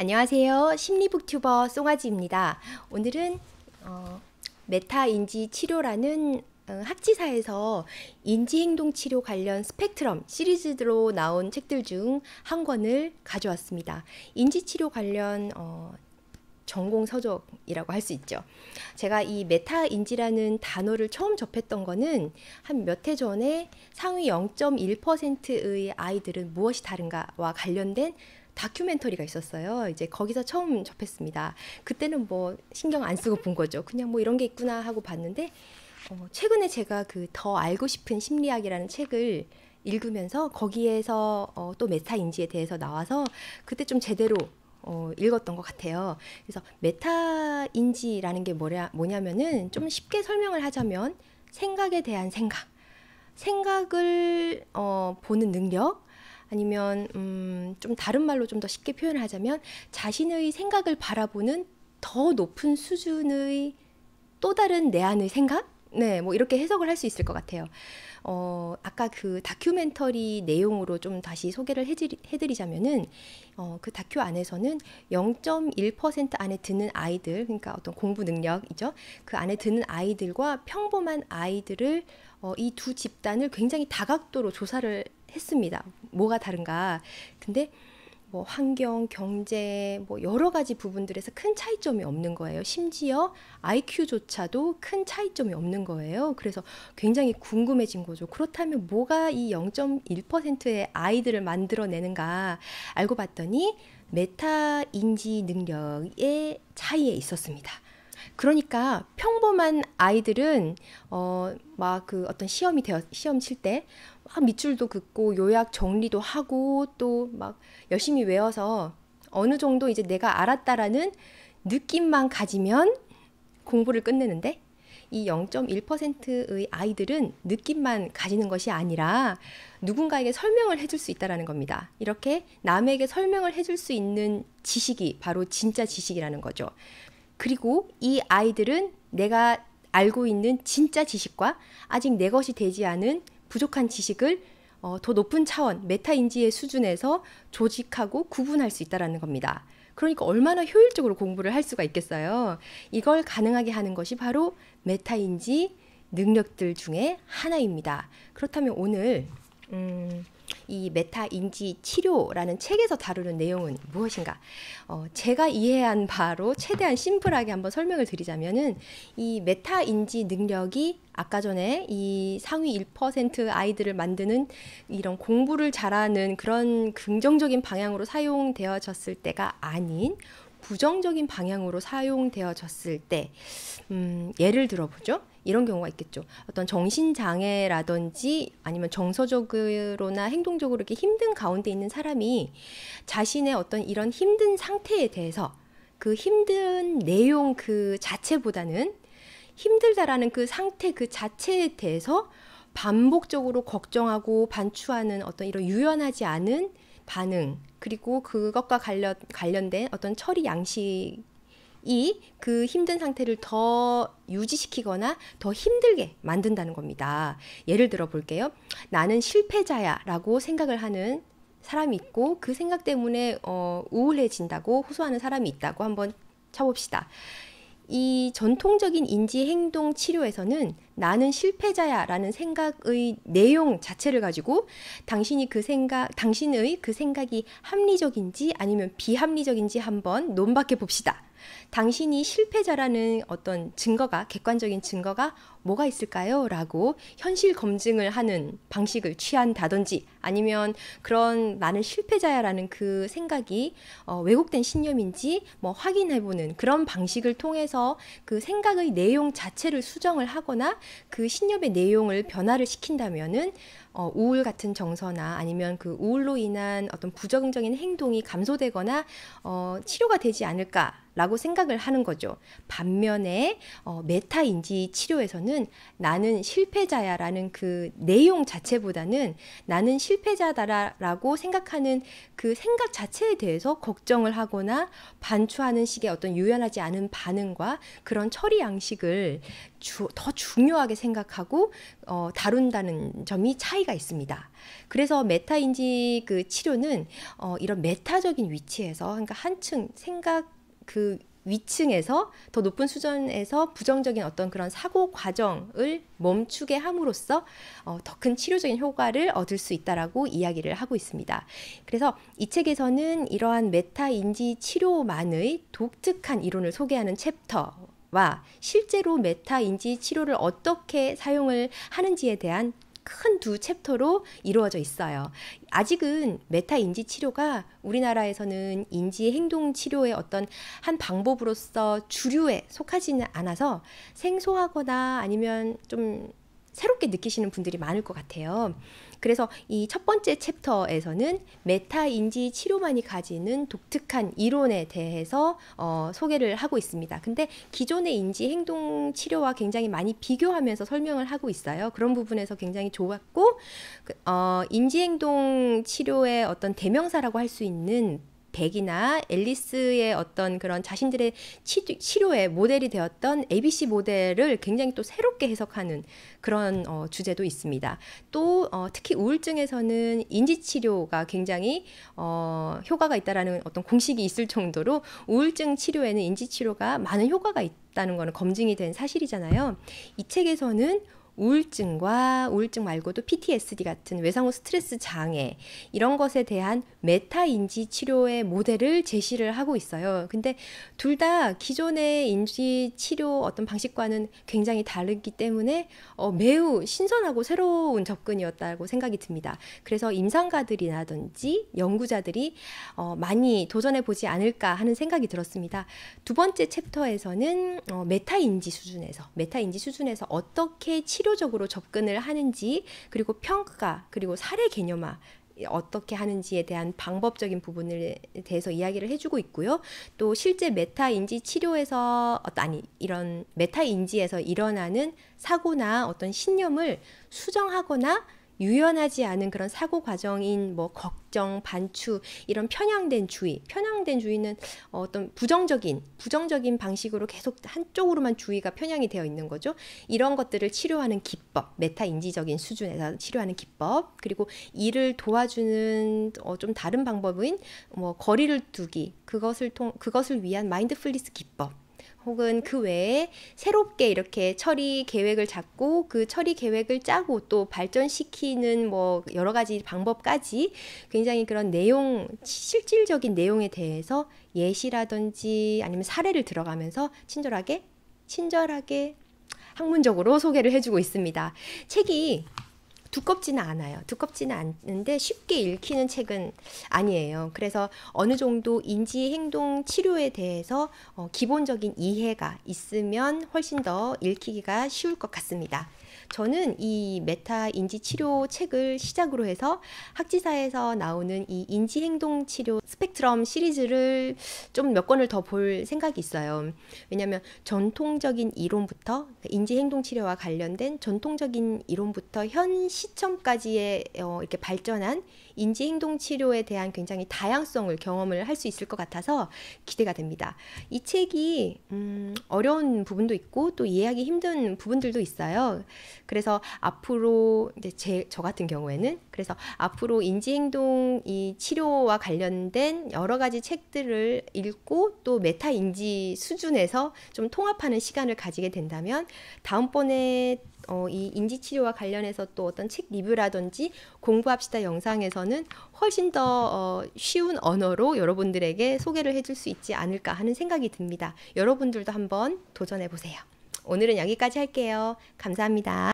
안녕하세요. 심리북튜버 송아지입니다. 오늘은 어, 메타인지 치료라는 어, 학지사에서 인지행동 치료 관련 스펙트럼 시리즈로 나온 책들 중 한 권을 가져왔습니다. 인지치료 관련 어, 전공 서적이라고 할 수 있죠. 제가 이 메타인지라는 단어를 처음 접했던 거는 한 몇 해 전에 상위 0.1%의 아이들은 무엇이 다른가와 관련된 다큐멘터리가 있었어요. 이제 거기서 처음 접했습니다. 그때는 뭐 신경 안 쓰고 본 거죠. 그냥 뭐 이런 게 있구나 하고 봤는데 어, 최근에 제가 그 더 알고 싶은 심리학이라는 책을 읽으면서 거기에서 어, 또 메타 인지에 대해서 나와서 그때 좀 제대로 어, 읽었던 것 같아요. 그래서 메타 인지라는 게 뭐냐, 뭐냐면은 좀 쉽게 설명을 하자면 생각에 대한 생각, 생각을 어, 보는 능력, 아니면 음, 좀 다른 말로 좀 더 쉽게 표현을 하자면 자신의 생각을 바라보는 더 높은 수준의 또 다른 내 안의 생각? 네, 뭐 이렇게 해석을 할 수 있을 것 같아요. 어, 아까 그 다큐멘터리 내용으로 좀 다시 소개를 해드리, 해드리자면은, 어, 그 다큐 안에서는 0.1% 안에 드는 아이들, 그러니까 어떤 공부 능력이죠. 그 안에 드는 아이들과 평범한 아이들을 어, 이 두 집단을 굉장히 다각도로 조사를 했습니다. 뭐가 다른가. 근데 뭐 환경, 경제, 뭐 여러 가지 부분들에서 큰 차이점이 없는 거예요. 심지어 IQ조차도 큰 차이점이 없는 거예요. 그래서 굉장히 궁금해진 거죠. 그렇다면 뭐가 이 0.1%의 아이들을 만들어내는가 알고 봤더니 메타 인지 능력의 차이에 있었습니다. 그러니까 평범한 아이들은 어 막 그 어떤 시험이 되어 시험 칠때 막 밑줄도 긋고 요약 정리도 하고 또 막 열심히 외워서 어느 정도 이제 내가 알았다라는 느낌만 가지면 공부를 끝내는데 이 0.1%의 아이들은 느낌만 가지는 것이 아니라 누군가에게 설명을 해줄 수 있다라는 겁니다. 이렇게 남에게 설명을 해줄 수 있는 지식이 바로 진짜 지식이라는 거죠. 그리고 이 아이들은 내가 알고 있는 진짜 지식과 아직 내 것이 되지 않은 부족한 지식을 어, 더 높은 차원, 메타 인지의 수준에서 조직하고 구분할 수 있다라는 겁니다. 그러니까 얼마나 효율적으로 공부를 할 수가 있겠어요. 이걸 가능하게 하는 것이 바로 메타 인지 능력들 중에 하나입니다. 그렇다면 오늘 음, 이 메타 인지 치료라는 책에서 다루는 내용은 무엇인가? 어, 제가 이해한 바로 최대한 심플하게 한번 설명을 드리자면은 이 메타 인지 능력이 아까 전에 이 상위 1% 아이들을 만드는 이런 공부를 잘하는 그런 긍정적인 방향으로 사용되어졌을 때가 아닌 부정적인 방향으로 사용되어졌을 때, 음, 예를 들어보죠. 이런 경우가 있겠죠. 어떤 정신장애라든지 아니면 정서적으로나 행동적으로 이렇게 힘든 가운데 있는 사람이 자신의 어떤 이런 힘든 상태에 대해서 그 힘든 내용 그 자체보다는 힘들다라는 그 상태 그 자체에 대해서 반복적으로 걱정하고 반추하는 어떤 이런 유연하지 않은 반응 그리고 그것과 관련 관련된 어떤 처리 양식 이그 힘든 상태를 더 유지시키거나 더 힘들게 만든다는 겁니다. 예를 들어 볼게요. 나는 실패자야 라고 생각을 하는 사람이 있고 그 생각 때문에 어, 우울해진다고 호소하는 사람이 있다고 한번 쳐봅시다. 이 전통적인 인지 행동 치료에서는 나는 실패자야 라는 생각의 내용 자체를 가지고 당신이 그 생각, 당신의 그 생각이 합리적인지 아니면 비합리적인지 한번 논박해 봅시다. 당신이 실패자라는 어떤 증거가, 객관적인 증거가 뭐가 있을까요? 라고 현실 검증을 하는 방식을 취한다든지 아니면 그런 나는 실패자야라는 그 생각이 어, 왜곡된 신념인지 뭐 확인해보는 그런 방식을 통해서 그 생각의 내용 자체를 수정을 하거나 그 신념의 내용을 변화를 시킨다면은 어, 우울 같은 정서나 아니면 그 우울로 인한 어떤 부정적인 행동이 감소되거나 어, 치료가 되지 않을까 라고 생각을 하는 거죠. 반면에 어, 메타 인지 치료에서는 나는 실패자야 라는 그 내용 자체보다는 나는 실패자다라고 생각하는 그 생각 자체에 대해서 걱정을 하거나 반추하는 식의 어떤 유연하지 않은 반응과 그런 처리 양식을 주, 더 중요하게 생각하고 어, 다룬다는 점이 차이가 있습니다. 그래서 메타인지 그 치료는 어, 이런 메타적인 위치에서 그러니까 한층 생각 그 위층에서 더 높은 수준에서 부정적인 어떤 그런 사고 과정을 멈추게 함으로써 어, 더 큰 치료적인 효과를 얻을 수 있다라고 이야기를 하고 있습니다. 그래서 이 책에서는 이러한 메타 인지 치료만의 독특한 이론을 소개하는 챕터 와 실제로 메타 인지 치료를 어떻게 사용을 하는지에 대한 큰 두 챕터로 이루어져 있어요. 아직은 메타 인지 치료가 우리나라에서는 인지 행동 치료의 어떤 한 방법으로서 주류에 속하지는 않아서 생소하거나 아니면 좀 새롭게 느끼시는 분들이 많을 것 같아요. 그래서 이 첫 번째 챕터에서는 메타 인지 치료만이 가지는 독특한 이론에 대해서 어, 소개를 하고 있습니다. 근데 기존의 인지 행동 치료와 굉장히 많이 비교하면서 설명을 하고 있어요. 그런 부분에서 굉장히 좋았고 그, 어, 인지 행동 치료의 어떤 대명사라고 할 수 있는 백이나 앨리스의 어떤 그런 자신들의 치, 료의 모델이 되었던 ABC 모델을 굉장히 또 새롭게 해석하는 그런 어, 주제도 있습니다. 또 어, 특히 우울증에서는 인지 치료가 굉장히 어, 효과가 있다라는 어떤 공식이 있을 정도로 우울증 치료에는 인지 치료가 많은 효과가 있다는 것은 검증이 된 사실이잖아요. 이 책에서는 우울증과 우울증 말고도 PTSD 같은 외상 후 스트레스 장애 이런 것에 대한 메타 인지 치료의 모델을 제시를 하고 있어요. 근데 둘 다 기존의 인지 치료 어떤 방식과는 굉장히 다르기 때문에 어, 매우 신선하고 새로운 접근이었다고 생각이 듭니다. 그래서 임상가들이라든지 연구자들이 어, 많이 도전해 보지 않을까 하는 생각이 들었습니다. 두 번째 챕터에서는 어, 메타 인지 수준에서 메타 인지 수준에서 어떻게 치료 치료적으로 접근을 하는지 그리고 평가 그리고 사례 개념화 어떻게 하는지에 대한 방법적인 부분에 대해서 이야기를 해주고 있고요. 또 실제 메타 인지 치료에서 아니 이런 메타 인지에서 일어나는 사고나 어떤 신념을 수정하거나 유연하지 않은 그런 사고 과정인 뭐 걱정, 반추 이런 편향된 주의, 편향된 주의는 어떤 부정적인 부정적인 방식으로 계속 한쪽으로만 주의가 편향이 되어 있는 거죠. 이런 것들을 치료하는 기법, 메타 인지적인 수준에서 치료하는 기법, 그리고 이를 도와주는 어, 좀 다른 방법인 뭐 거리를 두기, 그것을 통 그것을 위한 mindfulness 기법 혹은 그 외에 새롭게 이렇게 처리 계획을 잡고 그 처리 계획을 짜고 또 발전시키는 뭐 여러 가지 방법까지 굉장히 그런 내용, 실질적인 내용에 대해서 예시라든지 아니면 사례를 들어가면서 친절하게, 친절하게 학문적으로 소개를 해주고 있습니다. 책이 두껍지는 않아요. 두껍지는 않는데 쉽게 읽히는 책은 아니에요. 그래서 어느 정도 인지 행동 치료에 대해서 어, 기본적인 이해가 있으면 훨씬 더 읽히기가 쉬울 것 같습니다. 저는 이 메타 인지 치료 책을 시작으로 해서 학지사에서 나오는 이 인지 행동 치료 스펙트럼 시리즈를 좀 몇 권을 더 볼 생각이 있어요. 왜냐하면 전통적인 이론부터 인지 행동 치료와 관련된 전통적인 이론부터 현 시점까지의 어, 이렇게 발전한 인지 행동 치료에 대한 굉장히 다양성을 경험을 할 수 있을 것 같아서 기대가 됩니다. 이 책이 음, 어려운 부분도 있고 또 이해하기 힘든 부분들도 있어요. 그래서 앞으로 이제 제, 저 같은 경우에는 그래서 앞으로 인지행동 이 치료와 관련된 여러 가지 책들을 읽고 또 메타 인지 수준에서 좀 통합하는 시간을 가지게 된다면 다음번에 어, 이 인지 치료와 관련해서 또 어떤 책 리뷰라든지 공부합시다 영상에서는 훨씬 더 어, 쉬운 언어로 여러분들에게 소개를 해줄 수 있지 않을까 하는 생각이 듭니다. 여러분들도 한번 도전해 보세요. 오늘은 여기까지 할게요. 감사합니다.